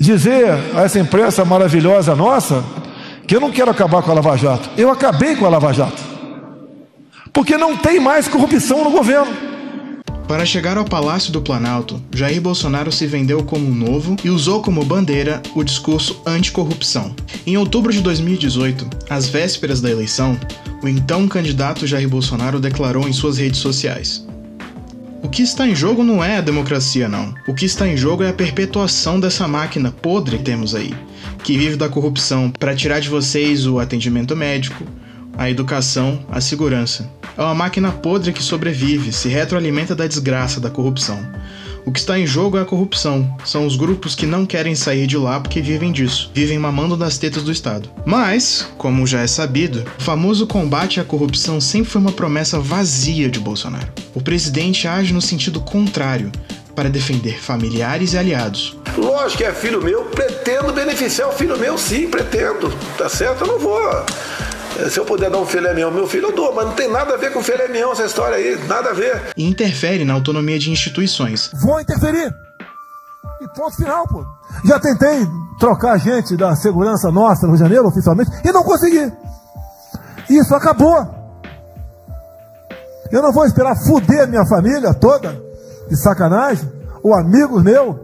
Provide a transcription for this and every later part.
dizer a essa imprensa maravilhosa nossa que eu não quero acabar com a Lava Jato. Eu acabei com a Lava Jato. Porque não tem mais corrupção no governo. Para chegar ao Palácio do Planalto, Jair Bolsonaro se vendeu como um novo e usou como bandeira o discurso anticorrupção. Em outubro de 2018, às vésperas da eleição, o então candidato Jair Bolsonaro declarou em suas redes sociais: O que está em jogo não é a democracia, não. O que está em jogo é a perpetuação dessa máquina podre que temos aí que vive da corrupção para tirar de vocês o atendimento médico, a educação, a segurança. É uma máquina podre que sobrevive, se retroalimenta da desgraça da corrupção. O que está em jogo é a corrupção. São os grupos que não querem sair de lá porque vivem disso, vivem mamando das tetas do Estado. Mas, como já é sabido, o famoso combate à corrupção sempre foi uma promessa vazia de Bolsonaro. O presidente age no sentido contrário, para defender familiares e aliados. Lógico que é filho meu, pretendo beneficiar o filho meu, sim, pretendo. Tá certo? Eu não vou. Se eu puder dar um filé mignon ao meu filho, eu dou, mas não tem nada a ver com filé mignon essa história aí, nada a ver. E interfere na autonomia de instituições. Vou interferir. E ponto final, pô. Já tentei trocar gente da segurança nossa no Rio de Janeiro, oficialmente, e não consegui. Isso acabou. Eu não vou esperar fuder minha família toda de sacanagem, ou amigos meus,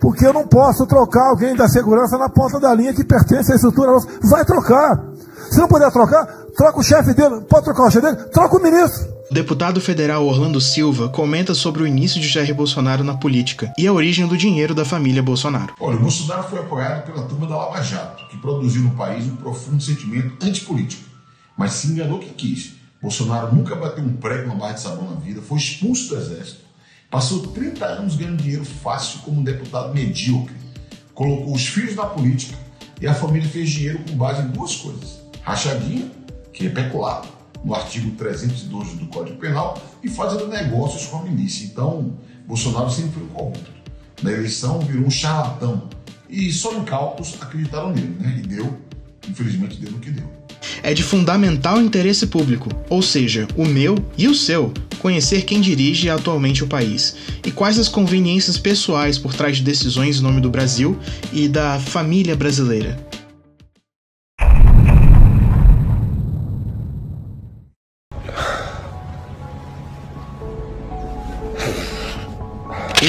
porque eu não posso trocar alguém da segurança na ponta da linha que pertence à estrutura nossa. Vai trocar. Se não puder trocar, troca o chefe dele. Pode trocar o chefe dele? Troca o ministro. O deputado federal Orlando Silva comenta sobre o início de Jair Bolsonaro na política e a origem do dinheiro da família Bolsonaro. Olha, o Bolsonaro foi apoiado pela turma da Lava Jato, que produziu no país um profundo sentimento antipolítico, mas se enganou que quis. Bolsonaro nunca bateu um prego na barra de sabão na vida, foi expulso do exército, Passou 30 anos ganhando dinheiro fácil como um deputado medíocre. Colocou os filhos na política e a família fez dinheiro com base em duas coisas: rachadinha, que é peculado, no artigo 312 do Código Penal, e fazendo negócios com a milícia. Então, Bolsonaro sempre foi corrupto. Na eleição, virou um charlatão. E só cálculos acreditaram nele, né? E deu, infelizmente, deu no que deu é de fundamental interesse público, ou seja, o meu e o seu, conhecer quem dirige atualmente o país e quais as conveniências pessoais por trás de decisões em nome do Brasil e da família brasileira.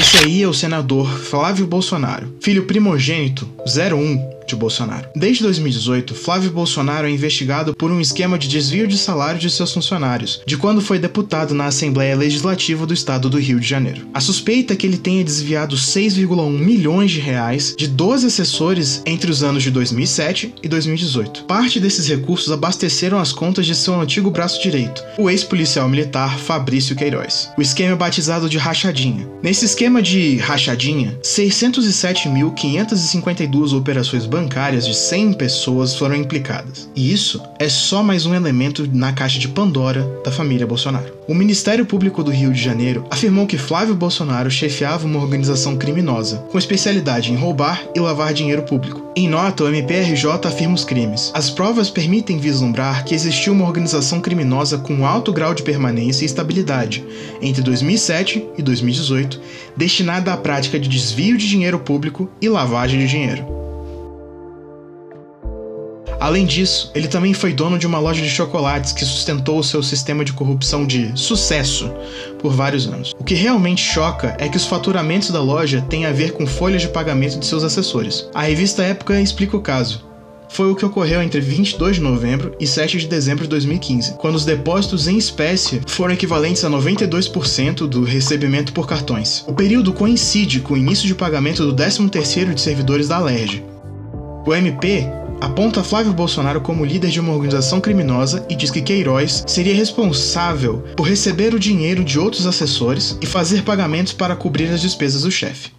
Esse aí é o senador Flávio Bolsonaro, filho primogênito 01 de Bolsonaro. Desde 2018, Flávio Bolsonaro é investigado por um esquema de desvio de salário de seus funcionários, de quando foi deputado na Assembleia Legislativa do Estado do Rio de Janeiro. A suspeita é que ele tenha desviado 6,1 milhões de reais de 12 assessores entre os anos de 2007 e 2018. Parte desses recursos abasteceram as contas de seu antigo braço direito, o ex-policial militar Fabrício Queiroz. O esquema é batizado de rachadinha. Nesse esquema de rachadinha, 607.552 operações bancárias bancárias de 100 pessoas foram implicadas. E isso é só mais um elemento na caixa de Pandora da família Bolsonaro. O Ministério Público do Rio de Janeiro afirmou que Flávio Bolsonaro chefiava uma organização criminosa, com especialidade em roubar e lavar dinheiro público. Em nota, o MPRJ afirma os crimes. As provas permitem vislumbrar que existiu uma organização criminosa com alto grau de permanência e estabilidade entre 2007 e 2018, destinada à prática de desvio de dinheiro público e lavagem de dinheiro. Além disso, ele também foi dono de uma loja de chocolates que sustentou o seu sistema de corrupção de sucesso por vários anos. O que realmente choca é que os faturamentos da loja têm a ver com folhas de pagamento de seus assessores. A revista Época explica o caso. Foi o que ocorreu entre 22 de novembro e 7 de dezembro de 2015, quando os depósitos em espécie foram equivalentes a 92% do recebimento por cartões. O período coincide com o início de pagamento do 13º de servidores da LERJ. O MP aponta Flávio Bolsonaro como líder de uma organização criminosa e diz que Queiroz seria responsável por receber o dinheiro de outros assessores e fazer pagamentos para cobrir as despesas do chefe.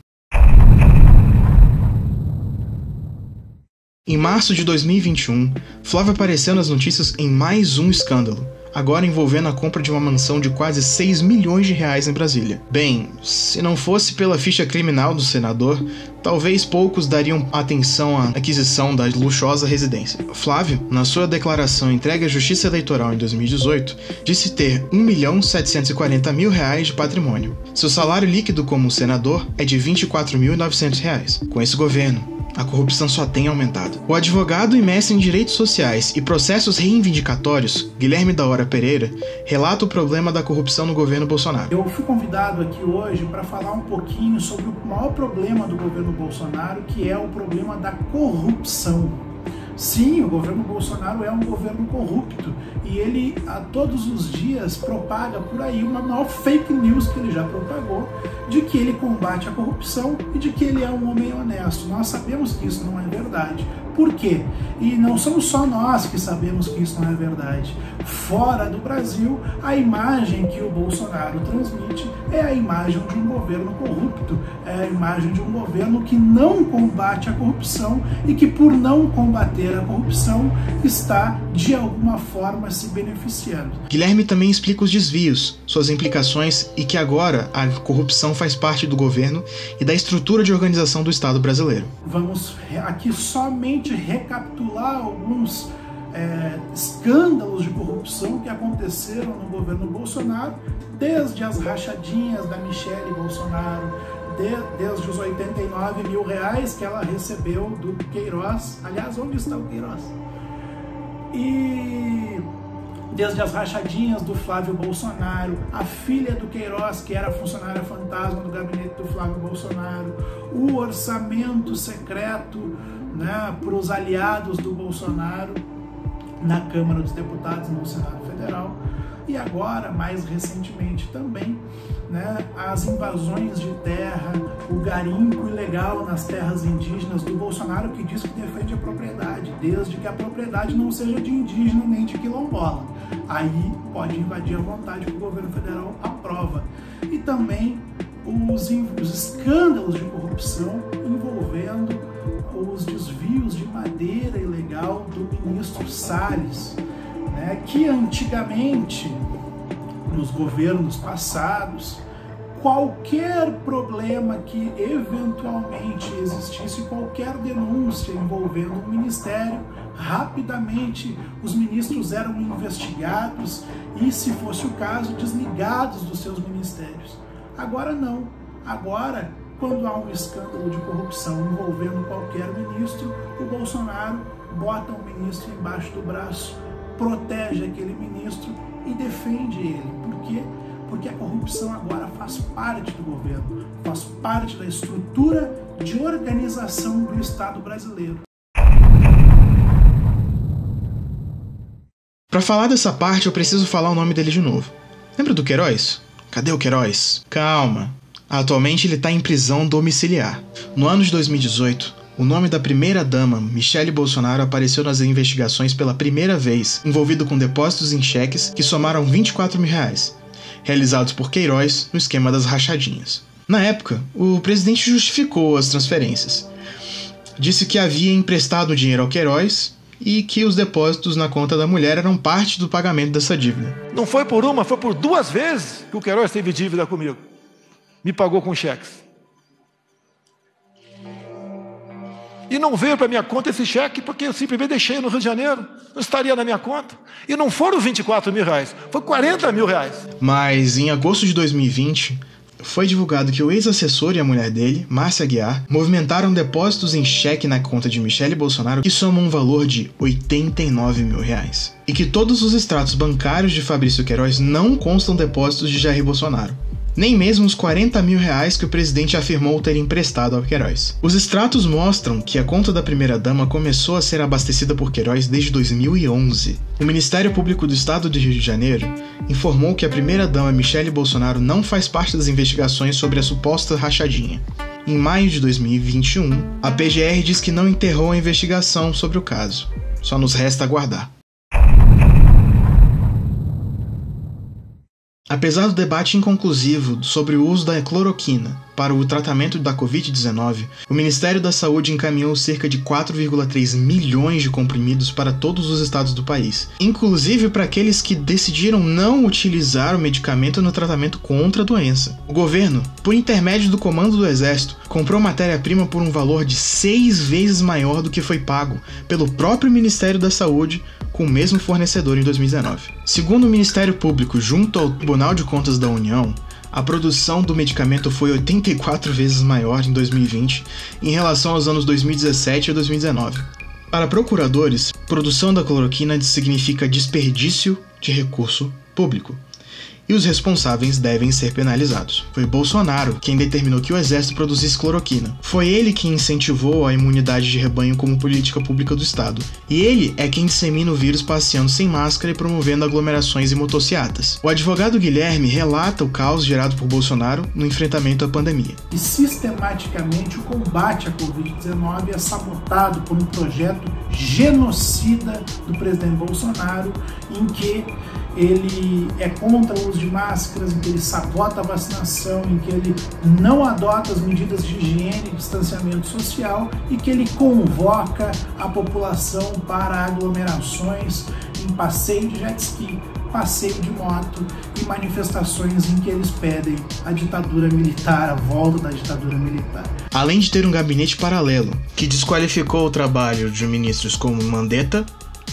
Em março de 2021, Flávio apareceu nas notícias em mais um escândalo, agora envolvendo a compra de uma mansão de quase 6 milhões de reais em Brasília. Bem, se não fosse pela ficha criminal do senador, talvez poucos dariam atenção à aquisição da luxuosa residência. Flávio, na sua declaração entregue à Justiça Eleitoral em 2018, disse ter 1 milhão 740 mil reais de patrimônio. Seu salário líquido como senador é de 24.900 reais. Com esse governo, a corrupção só tem aumentado. O advogado e mestre em direitos sociais e processos reivindicatórios, Guilherme da Hora Pereira, relata o problema da corrupção no governo Bolsonaro. Eu fui convidado aqui hoje para falar um pouquinho sobre o maior problema do governo Bolsonaro, que é o problema da corrupção. Sim, o governo Bolsonaro é um governo corrupto e ele a todos os dias propaga por aí uma maior fake news que ele já propagou de que ele combate a corrupção e de que ele é um homem honesto. Nós sabemos que isso não é verdade. Por quê? E não somos só nós que sabemos que isso não é verdade. Fora do Brasil, a imagem que o Bolsonaro transmite é a imagem de um governo corrupto, é a imagem de um governo que não combate a corrupção e que, por não combater a corrupção, está de alguma forma se beneficiando. Guilherme também explica os desvios, suas implicações e que agora a corrupção faz parte do governo e da estrutura de organização do Estado brasileiro. Vamos aqui somente recapitular alguns é, escândalos de corrupção que aconteceram no governo Bolsonaro, desde as rachadinhas da Michele Bolsonaro, de, desde os 89 mil reais que ela recebeu do Queiroz. Aliás, onde está o Queiroz? E desde as rachadinhas do Flávio Bolsonaro, a filha do Queiroz, que era funcionária fantasma do gabinete do Flávio Bolsonaro, o orçamento secreto né, para os aliados do Bolsonaro na Câmara dos Deputados e no Senado Federal. E agora, mais recentemente também, né, as invasões de terra, o garimpo ilegal nas terras indígenas do Bolsonaro, que diz que defende a propriedade, desde que a propriedade não seja de indígena nem de quilombola. Aí pode invadir à vontade que o governo federal aprova. E também os, os escândalos de corrupção envolvendo os desvios de madeira ilegal do ministro Salles, né, que antigamente, nos governos passados, qualquer problema que eventualmente existisse, qualquer denúncia envolvendo o ministério, rapidamente os ministros eram investigados e, se fosse o caso, desligados dos seus ministérios. Agora não. Agora quando há um escândalo de corrupção envolvendo qualquer ministro, o Bolsonaro bota o um ministro embaixo do braço, protege aquele ministro e defende ele. Por quê? Porque a corrupção agora faz parte do governo, faz parte da estrutura de organização do Estado brasileiro. Para falar dessa parte, eu preciso falar o nome dele de novo. Lembra do Queiroz? Cadê o Queiroz? Calma, Atualmente ele está em prisão domiciliar. No ano de 2018, o nome da primeira-dama, Michele Bolsonaro, apareceu nas investigações pela primeira vez, envolvido com depósitos em cheques que somaram 24 mil reais, realizados por Queiroz no esquema das rachadinhas. Na época, o presidente justificou as transferências. Disse que havia emprestado dinheiro ao Queiroz e que os depósitos na conta da mulher eram parte do pagamento dessa dívida. Não foi por uma, foi por duas vezes que o Queiroz teve dívida comigo me pagou com cheques. E não veio para minha conta esse cheque porque eu simplesmente deixei no Rio de Janeiro. Não estaria na minha conta. E não foram 24 mil reais, foi 40 mil reais. Mas em agosto de 2020, foi divulgado que o ex-assessor e a mulher dele, Márcia Guiar, movimentaram depósitos em cheque na conta de Michele Bolsonaro que somam um valor de 89 mil reais. E que todos os extratos bancários de Fabrício Queiroz não constam depósitos de Jair Bolsonaro nem mesmo os 40 mil reais que o presidente afirmou ter emprestado ao Queiroz. Os extratos mostram que a conta da primeira-dama começou a ser abastecida por Queiroz desde 2011. O Ministério Público do Estado de Rio de Janeiro informou que a primeira-dama Michele Bolsonaro não faz parte das investigações sobre a suposta rachadinha. Em maio de 2021, a PGR diz que não enterrou a investigação sobre o caso. Só nos resta aguardar. Apesar do debate inconclusivo sobre o uso da cloroquina para o tratamento da Covid-19, o Ministério da Saúde encaminhou cerca de 4,3 milhões de comprimidos para todos os estados do país, inclusive para aqueles que decidiram não utilizar o medicamento no tratamento contra a doença. O governo, por intermédio do Comando do Exército, comprou matéria-prima por um valor de seis vezes maior do que foi pago pelo próprio Ministério da Saúde com o mesmo fornecedor em 2019. Segundo o Ministério Público, junto ao Tribunal de Contas da União, a produção do medicamento foi 84 vezes maior em 2020 em relação aos anos 2017 e 2019. Para procuradores, produção da cloroquina significa desperdício de recurso público e os responsáveis devem ser penalizados. Foi Bolsonaro quem determinou que o exército produzisse cloroquina. Foi ele que incentivou a imunidade de rebanho como política pública do Estado. E ele é quem dissemina o vírus passeando sem máscara e promovendo aglomerações e motocicletas. O advogado Guilherme relata o caos gerado por Bolsonaro no enfrentamento à pandemia. E sistematicamente o combate à Covid-19 é sabotado por um projeto genocida do presidente Bolsonaro, em que ele é contra o uso de máscaras, em que ele sabota a vacinação, em que ele não adota as medidas de higiene e distanciamento social e que ele convoca a população para aglomerações em passeio de jet ski, passeio de moto e manifestações em que eles pedem a ditadura militar, a volta da ditadura militar. Além de ter um gabinete paralelo que desqualificou o trabalho de ministros como Mandetta,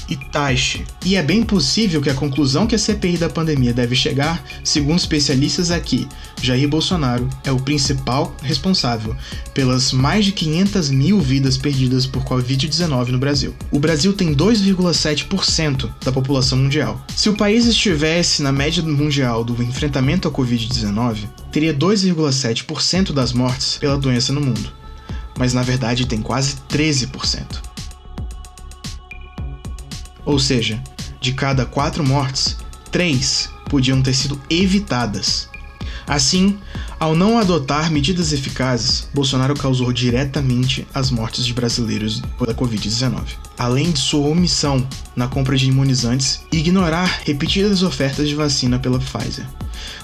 e Taishi. E é bem possível que a conclusão que a CPI da pandemia deve chegar, segundo especialistas, é que Jair Bolsonaro é o principal responsável pelas mais de 500 mil vidas perdidas por Covid-19 no Brasil. O Brasil tem 2,7% da população mundial. Se o país estivesse na média mundial do enfrentamento à Covid-19, teria 2,7% das mortes pela doença no mundo. Mas na verdade tem quase 13%. Ou seja, de cada quatro mortes, três podiam ter sido evitadas. Assim, ao não adotar medidas eficazes, Bolsonaro causou diretamente as mortes de brasileiros pela Covid-19. Além de sua omissão na compra de imunizantes e ignorar repetidas ofertas de vacina pela Pfizer.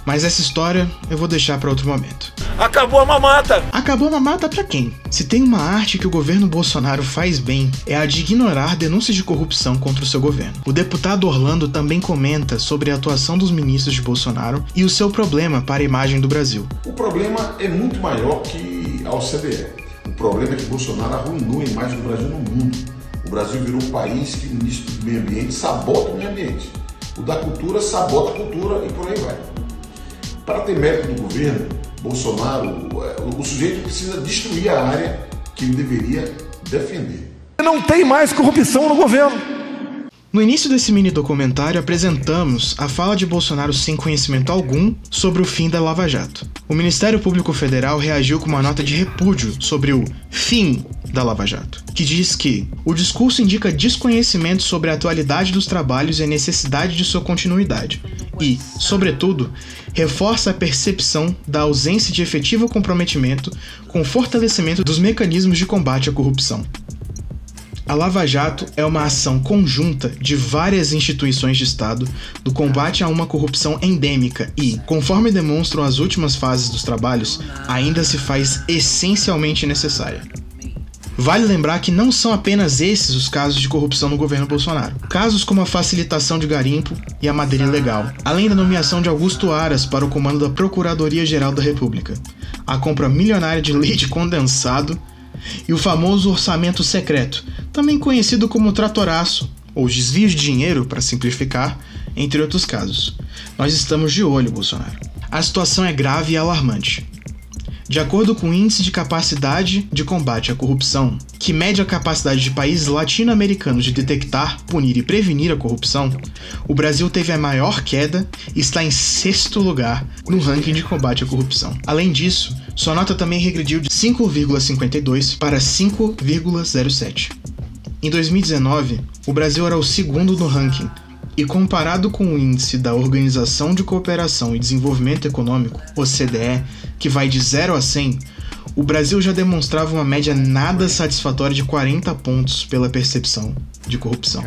Mas essa história eu vou deixar para outro momento. Acabou a mamata! Acabou a mamata para quem? Se tem uma arte que o governo Bolsonaro faz bem, é a de ignorar denúncias de corrupção contra o seu governo. O deputado Orlando também comenta sobre a atuação dos ministros de Bolsonaro e o seu problema para a imagem do Brasil. O problema é muito maior que a OCDE. O problema é que Bolsonaro arruinou a imagem do Brasil no mundo. O Brasil virou um país que o ministro do meio ambiente sabota o meio ambiente. O da cultura sabota a cultura e por aí vai. Para ter mérito do governo, Bolsonaro, é, o sujeito precisa destruir a área que ele deveria defender. Não tem mais corrupção no governo. No início desse mini documentário, apresentamos a fala de Bolsonaro sem conhecimento algum sobre o fim da Lava Jato. O Ministério Público Federal reagiu com uma nota de repúdio sobre o fim da Lava Jato, que diz que o discurso indica desconhecimento sobre a atualidade dos trabalhos e a necessidade de sua continuidade, e, sobretudo, reforça a percepção da ausência de efetivo comprometimento com o fortalecimento dos mecanismos de combate à corrupção. A Lava Jato é uma ação conjunta de várias instituições de Estado do combate a uma corrupção endêmica e, conforme demonstram as últimas fases dos trabalhos, ainda se faz essencialmente necessária. Vale lembrar que não são apenas esses os casos de corrupção no governo Bolsonaro. Casos como a facilitação de garimpo e a madeira ilegal, além da nomeação de Augusto Aras para o comando da Procuradoria-Geral da República, a compra milionária de leite condensado e o famoso orçamento secreto, também conhecido como tratoraço ou desvio de dinheiro, para simplificar, entre outros casos. Nós estamos de olho, Bolsonaro. A situação é grave e alarmante. De acordo com o Índice de Capacidade de Combate à Corrupção, que mede a capacidade de países latino-americanos de detectar, punir e prevenir a corrupção, o Brasil teve a maior queda e está em sexto lugar no ranking de combate à corrupção. Além disso, sua nota também regrediu de 5,52 para 5,07. Em 2019, o Brasil era o segundo no ranking, e comparado com o índice da Organização de Cooperação e Desenvolvimento Econômico, OCDE, que vai de 0 a 100, o Brasil já demonstrava uma média nada satisfatória de 40 pontos pela percepção de corrupção.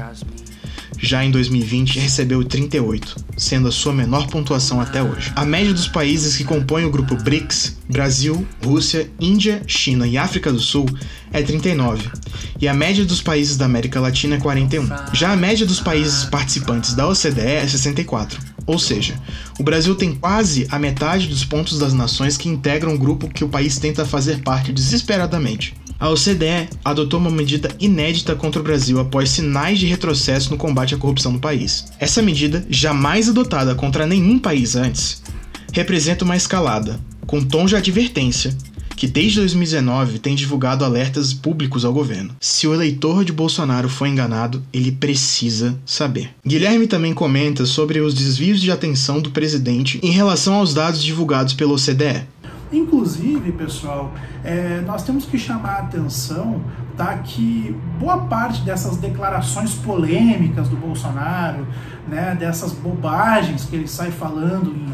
Já em 2020, recebeu 38, sendo a sua menor pontuação até hoje. A média dos países que compõem o grupo BRICS, Brasil, Rússia, Índia, China e África do Sul, é 39, e a média dos países da América Latina é 41. Já a média dos países participantes da OCDE é 64. Ou seja, o Brasil tem quase a metade dos pontos das nações que integram o grupo que o país tenta fazer parte desesperadamente. A OCDE adotou uma medida inédita contra o Brasil após sinais de retrocesso no combate à corrupção no país. Essa medida, jamais adotada contra nenhum país antes, representa uma escalada, com tom de advertência, que desde 2019 tem divulgado alertas públicos ao governo. Se o eleitor de Bolsonaro foi enganado, ele precisa saber. Guilherme também comenta sobre os desvios de atenção do presidente em relação aos dados divulgados pela OCDE. Inclusive, pessoal, é, nós temos que chamar a atenção tá, que boa parte dessas declarações polêmicas do Bolsonaro, né, dessas bobagens que ele sai falando em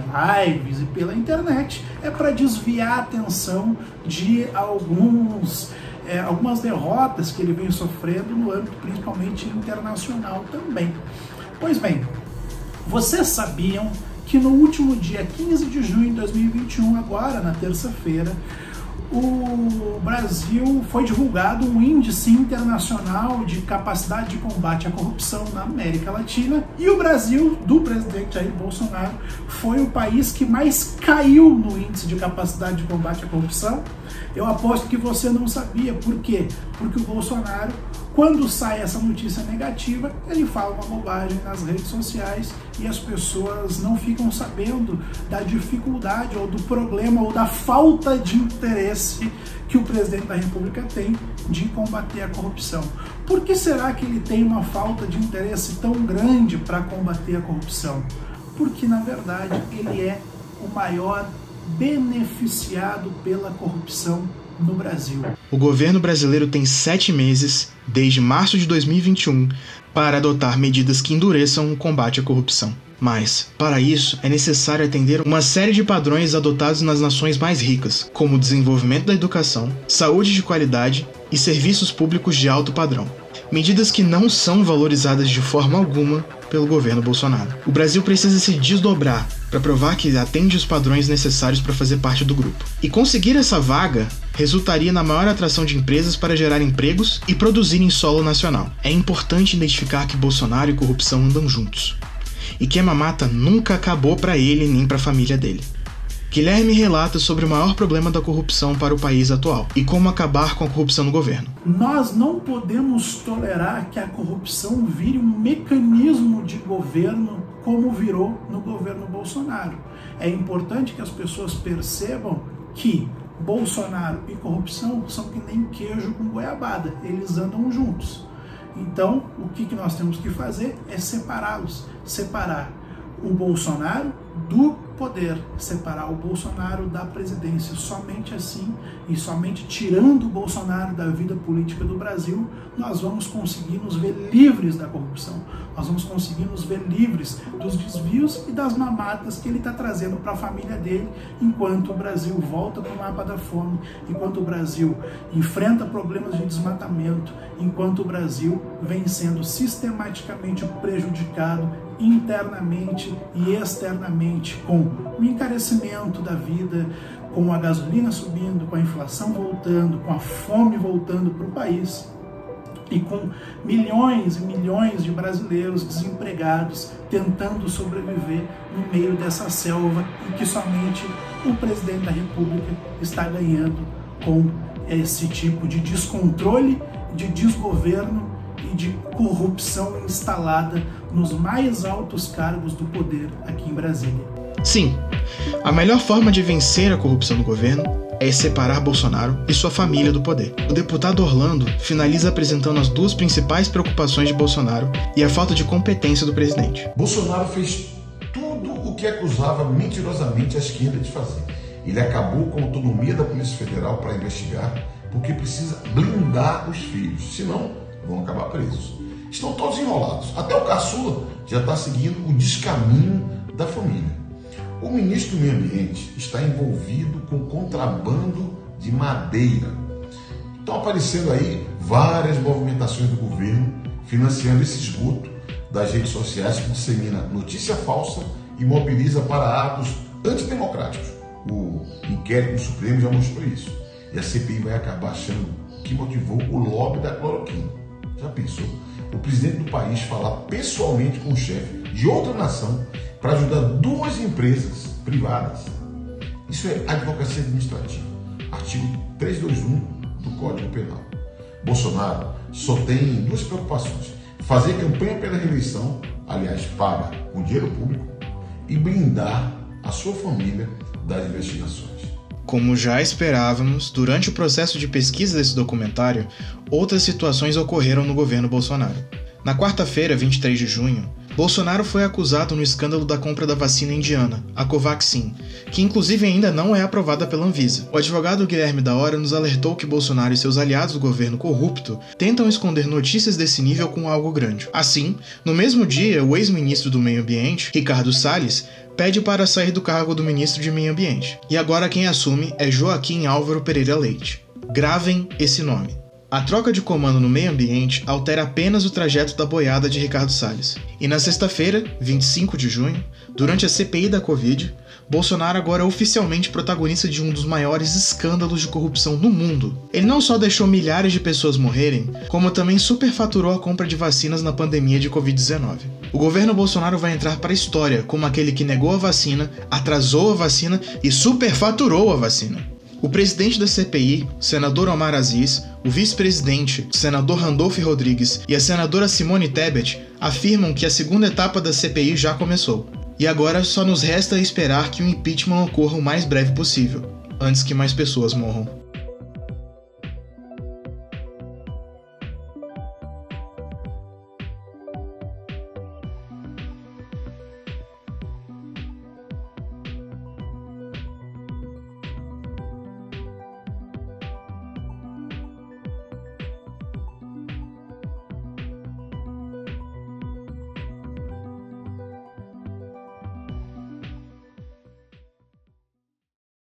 lives e pela internet, é para desviar a atenção de alguns é, algumas derrotas que ele vem sofrendo no âmbito principalmente internacional também. Pois bem, vocês sabiam que no último dia 15 de junho de 2021, agora na terça-feira, o Brasil foi divulgado um índice internacional de capacidade de combate à corrupção na América Latina e o Brasil, do presidente Jair Bolsonaro, foi o país que mais caiu no índice de capacidade de combate à corrupção. Eu aposto que você não sabia, por quê? Porque o Bolsonaro quando sai essa notícia negativa, ele fala uma bobagem nas redes sociais e as pessoas não ficam sabendo da dificuldade ou do problema ou da falta de interesse que o presidente da República tem de combater a corrupção. Por que será que ele tem uma falta de interesse tão grande para combater a corrupção? Porque, na verdade, ele é o maior beneficiado pela corrupção no Brasil. O governo brasileiro tem sete meses, desde março de 2021, para adotar medidas que endureçam o combate à corrupção. Mas, para isso, é necessário atender uma série de padrões adotados nas nações mais ricas, como o desenvolvimento da educação, saúde de qualidade e serviços públicos de alto padrão. Medidas que não são valorizadas de forma alguma pelo governo Bolsonaro. O Brasil precisa se desdobrar para provar que atende os padrões necessários para fazer parte do grupo. E conseguir essa vaga resultaria na maior atração de empresas para gerar empregos e produzir em solo nacional. É importante identificar que Bolsonaro e corrupção andam juntos. E que a mamata nunca acabou para ele nem para a família dele. Guilherme relata sobre o maior problema da corrupção para o país atual e como acabar com a corrupção no governo. Nós não podemos tolerar que a corrupção vire um mecanismo de governo como virou no governo Bolsonaro. É importante que as pessoas percebam que Bolsonaro e corrupção são que nem queijo com goiabada, eles andam juntos. Então, o que, que nós temos que fazer é separá-los, separar o Bolsonaro do poder, separar o Bolsonaro da presidência. Somente assim e somente tirando o Bolsonaro da vida política do Brasil, nós vamos conseguir nos ver livres da corrupção. Nós vamos conseguir nos ver livres dos desvios e das mamatas que ele está trazendo para a família dele, enquanto o Brasil volta para o mapa da fome, enquanto o Brasil enfrenta problemas de desmatamento, enquanto o Brasil vem sendo sistematicamente prejudicado internamente e externamente com o encarecimento da vida, com a gasolina subindo, com a inflação voltando, com a fome voltando para o país e com milhões e milhões de brasileiros desempregados tentando sobreviver no meio dessa selva em que somente o presidente da República está ganhando com esse tipo de descontrole, de desgoverno e de corrupção instalada nos mais altos cargos do poder aqui em Brasília. Sim, a melhor forma de vencer a corrupção no governo é separar Bolsonaro e sua família do poder. O deputado Orlando finaliza apresentando as duas principais preocupações de Bolsonaro e a falta de competência do presidente. Bolsonaro fez tudo o que acusava mentirosamente a esquerda de fazer. Ele acabou com a autonomia da Polícia Federal para investigar, porque precisa blindar os filhos, senão vão acabar presos. Estão todos enrolados. Até o caçula já está seguindo o descaminho da família. O ministro do Meio Ambiente está envolvido com contrabando de madeira. Estão aparecendo aí várias movimentações do governo financiando esse esgoto das redes sociais que dissemina notícia falsa e mobiliza para atos antidemocráticos. O inquérito do Supremo já mostrou isso. E a CPI vai acabar achando que motivou o lobby da cloroquina. Já pensou? O presidente do país falar pessoalmente com o chefe de outra nação para ajudar duas empresas privadas. Isso é advocacia administrativa. Artigo 321 do Código Penal. Bolsonaro só tem duas preocupações: fazer campanha pela reeleição, aliás, paga com dinheiro público, e blindar a sua família das investigações. Como já esperávamos, durante o processo de pesquisa desse documentário, outras situações ocorreram no governo Bolsonaro. Na quarta-feira, 23 de junho, Bolsonaro foi acusado no escândalo da compra da vacina indiana, a Covaxin, que inclusive ainda não é aprovada pela Anvisa. O advogado Guilherme da Hora nos alertou que Bolsonaro e seus aliados do governo corrupto tentam esconder notícias desse nível com algo grande. Assim, no mesmo dia, o ex-ministro do Meio Ambiente, Ricardo Salles, pede para sair do cargo do ministro de Meio Ambiente. E agora quem assume é Joaquim Álvaro Pereira Leite. Gravem esse nome. A troca de comando no meio ambiente altera apenas o trajeto da boiada de Ricardo Salles. E na sexta-feira, 25 de junho, durante a CPI da Covid, Bolsonaro agora é oficialmente protagonista de um dos maiores escândalos de corrupção do mundo. Ele não só deixou milhares de pessoas morrerem, como também superfaturou a compra de vacinas na pandemia de Covid-19. O governo Bolsonaro vai entrar para a história como aquele que negou a vacina, atrasou a vacina e superfaturou a vacina. O presidente da CPI, senador Omar Aziz, o vice-presidente, senador Randolph Rodrigues e a senadora Simone Tebet afirmam que a segunda etapa da CPI já começou. E agora só nos resta esperar que o impeachment ocorra o mais breve possível, antes que mais pessoas morram.